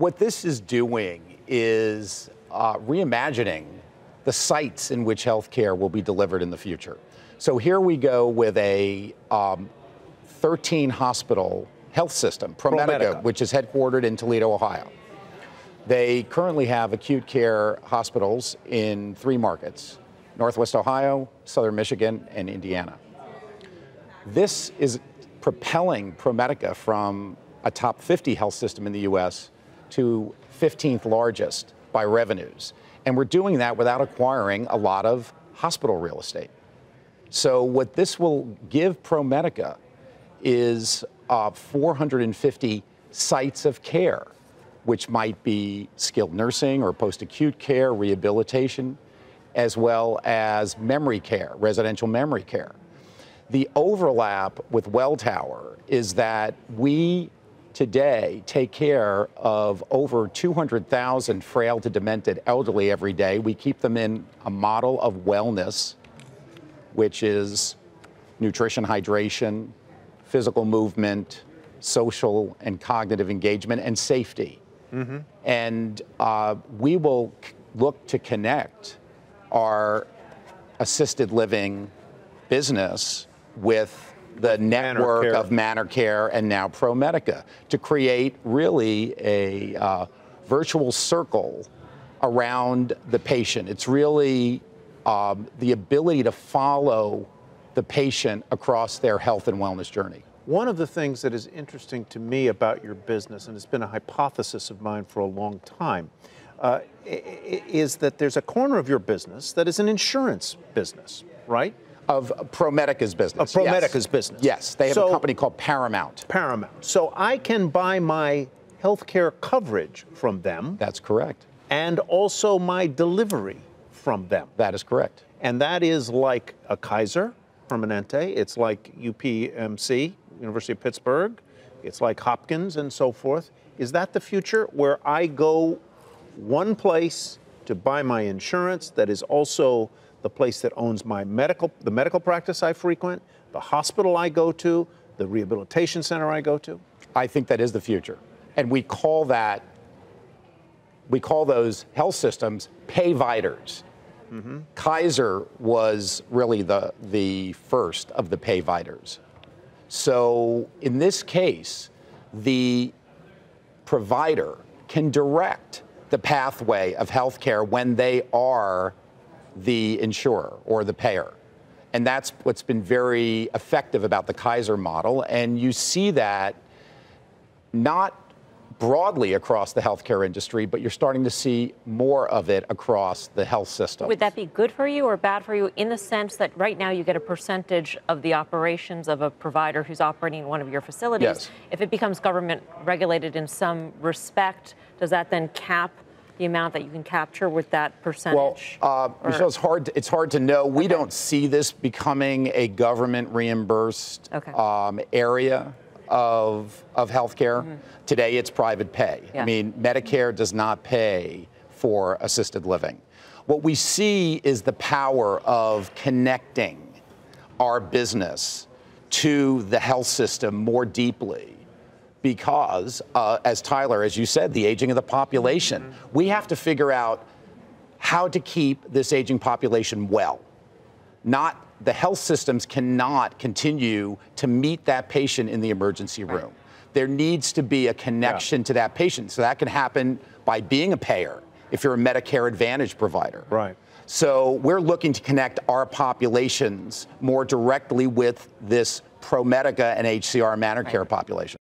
what this is doing is uh, reimagining the sites in which healthcare will be delivered in the future. So here we go with a um, 13 hospital health system, ProMedica, ProMedica, which is headquartered in Toledo, Ohio. They currently have acute care hospitals in three markets Northwest Ohio, Southern Michigan, and Indiana. This is propelling ProMedica from a top 50 health system in the US to 15th largest by revenues. And we're doing that without acquiring a lot of hospital real estate. So, what this will give ProMedica is uh, 450 sites of care, which might be skilled nursing or post acute care, rehabilitation, as well as memory care, residential memory care. The overlap with Welltower is that we today take care of over 200,000 frail to demented elderly every day. We keep them in a model of wellness, which is nutrition, hydration, physical movement, social and cognitive engagement, and safety. Mm-hmm. And uh, we will look to connect our assisted living business with the network Manor of Manor Care and now ProMedica to create really a uh, virtual circle around the patient. It's really um, the ability to follow the patient across their health and wellness journey. One of the things that is interesting to me about your business, and it's been a hypothesis of mine for a long time, uh, is that there's a corner of your business that is an insurance business, right? Of ProMedica's business. Of ProMedica's yes. business. Yes, they have so, a company called Paramount. Paramount. So I can buy my healthcare coverage from them. That's correct. And also my delivery from them. That is correct. And that is like a Kaiser Permanente, it's like UPMC, University of Pittsburgh, it's like Hopkins and so forth. Is that the future where I go one place to buy my insurance that is also the place that owns my medical the medical practice I frequent, the hospital I go to, the rehabilitation center I go to? I think that is the future. And we call that we call those health systems payviders. Mm-hmm. Kaiser was really the, the first of the payviders. So in this case, the provider can direct the pathway of healthcare when they are the insurer or the payer. And that's what's been very effective about the Kaiser model. And you see that not broadly across the healthcare industry, but you're starting to see more of it across the health system. Would that be good for you or bad for you in the sense that right now you get a percentage of the operations of a provider who's operating in one of your facilities? Yes. If it becomes government regulated in some respect, does that then cap? The amount that you can capture with that percentage? Well, uh, Michelle, it's hard. To, it's hard to know. We don't see this becoming a government reimbursed okay. um, area of, of healthcare. Mm-hmm. Today, it's private pay. Yeah. I mean, Medicare does not pay for assisted living. What we see is the power of connecting our business to the health system more deeply because, uh, as Tyler, as you said, the aging of the population, mm-hmm. we have to figure out how to keep this aging population well, not the health systems cannot continue to meet that patient in the emergency room. Right. There needs to be a connection yeah. to that patient. So that can happen by being a payer if you're a Medicare Advantage provider. Right. So we're looking to connect our populations more directly with this ProMedica and HCR Manor right. Care population.